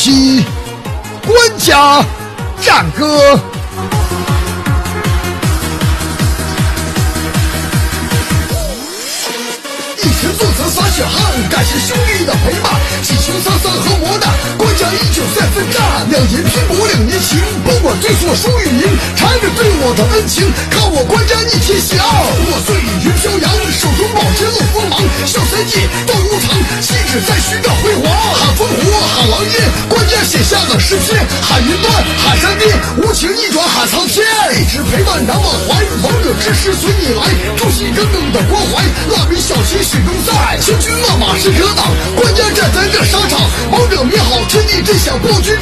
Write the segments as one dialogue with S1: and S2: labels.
S1: 起官家战歌。
S2: 一身纵横洒血汗，感谢兄弟的陪伴，几经沧桑和磨难，官家依旧在奋战。两年拼搏两年情，不管对错输与赢，缠着对我的恩情，看我官家逆天下。我岁云飘扬，手中宝剑露锋芒，笑三界斗无常，气质再续的世界，喊云端喊山巅，无情一转喊苍天，一直陪伴难忘怀，王者之师随你来，忠心耿耿的关怀，蜡笔小新。始终在，千军万马谁可挡？关家战在这沙场，王者名号，天地震响，暴君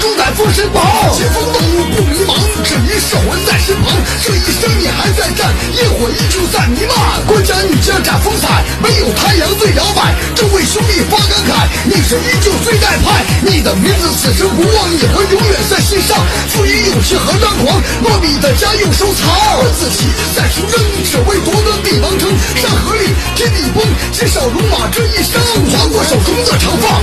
S2: 这一生你还在战，焰火依旧在弥漫。官家女将展风采，没有太阳最摇摆。这位兄弟发感慨，你神依旧最带派。你的名字此生不忘，你会永远在心上。赋予勇气和张狂，落笔的家用收藏。自己在出征，只为夺得帝王城。山河里，天地崩。骑上戎马这一生，划过手中的长发，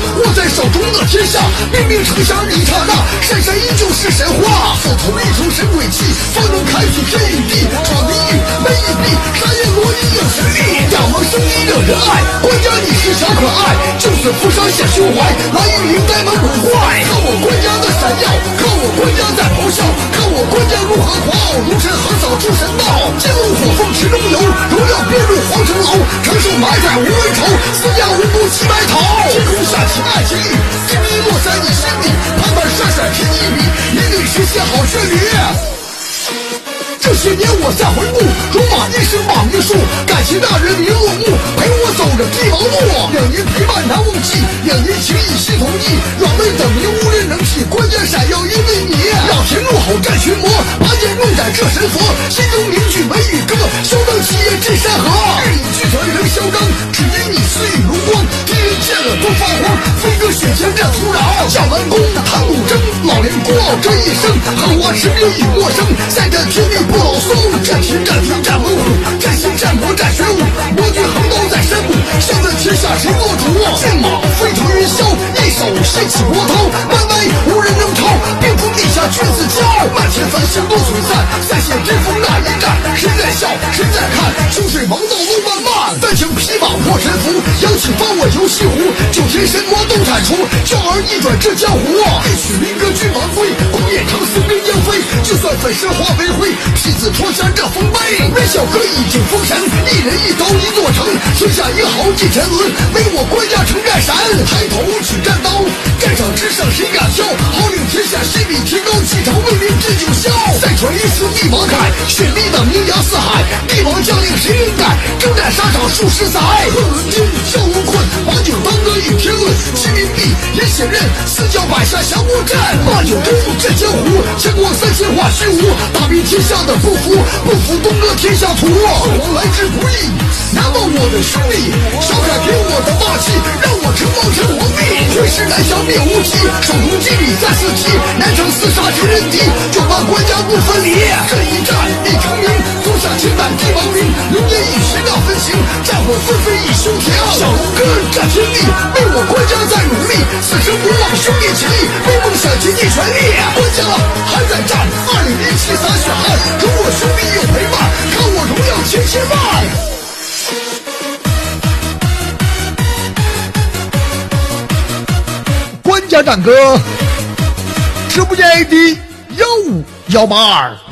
S2: 天下。命名成祥一刹那，山山依旧是神话。斧头一出神鬼气，方能开辟天与地。闯地狱每一笔，杀阎罗也有神力。仰望生你惹人爱，官家你是小可爱，救死扶伤显胸怀。蓝玉灵呆萌古怪，看我官家的闪耀，看我官家在咆哮，看我官家如何狂火凤池中游，荣耀编入皇城楼，承受埋汰。无人愁，四下无辜齐白头。天空下起爱情雨，金币落在你心里，盘盘闪闪拼一笔，一定实现好距离。这些年我在回顾，戎马一生把命数，感谢大人临落幕，陪我走着帝王路。两年陪伴难忘记，两年情谊心同意，软妹的名无人能替，关键闪耀因为你。老天怒吼战群魔，拔剑怒斩这神佛，心嚣张，只因你似雨如光，敌人见了都发慌，飞哥血溅这土壤。将完弓弹古筝，老练孤傲这一生，恨我驰名已陌生，在这天地。不老松，战天战地战猛虎，战心战国战玄武，魔君横刀在山谷，笑问天下谁做主？骏马飞腾云霄，一手掀起波涛，漫威无人能超，冰封地下君子骄，漫天繁星都璀璨，再现巅峰那一战，谁在笑谁在看？秋水王道路漫漫，单枪匹马破神符，扬起方我游西湖，九天神魔都铲除，笑儿一转这江湖，一曲民歌君王归，红叶长嘶鸣烟飞，就算粉身化为灰。妻子脱下这丰碑，微笑哥已经封神，一人一刀一座城，天下英豪祭沉沦，唯我关家成战神。抬头举战刀，场之上谁敢挑？号令天下，谁比天高？气场威名震九霄。再传一次帝王铠，绚丽的名扬四海。帝王将领谁能改？征战沙场数十载。贺伦丁，萧无困，把酒当歌与天论。麒麟臂，也显刃，四脚摆下降魔阵。八九真，镇江湖，千光三千化虚无，大明天下的。不服不服，东哥天下土，父王来之不易，难忘我的兄弟，小凯给我的霸气，让我称王称皇帝。绝世难降灭无极，手中金笔在四起，南城厮杀敌人敌，就怕官家不分离。这一战已成名，足下千百帝王名，流年已谁那分行？战火纷飞已休停，小龙哥战天地，为我官家在努力，此生不忘兄弟情义，为梦想竭尽全力。官家还在战，二零一七洒血汗。
S1: 万。关家战歌，直播间 ID 幺五幺八二。